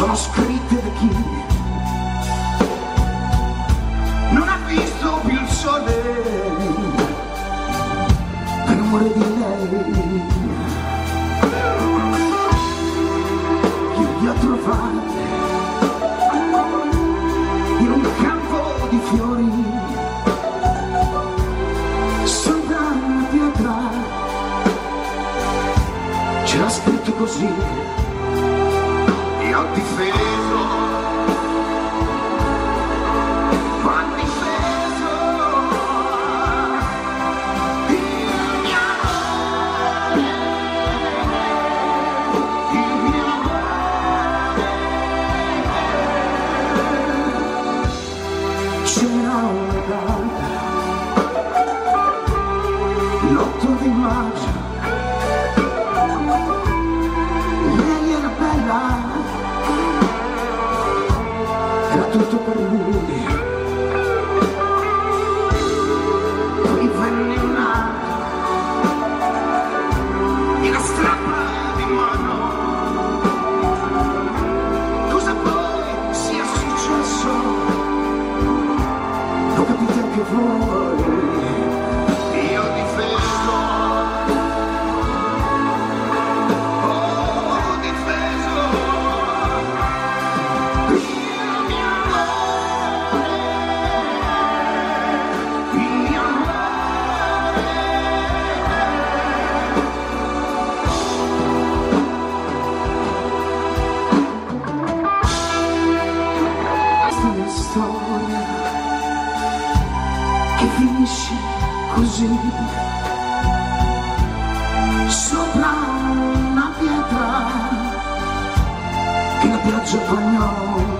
sono scritte da chi non ha visto più il sole. Per amore di lei io li ho trovati in un campo di fiori soltanti atrás c'era scritto così c'era una data l'otto di maggio era tutto per lui. Poi venne una e la strappa di mano. Cosa poi sia successo? Lo capite anche voi così. Sopra una pietra che la pioggia bagnò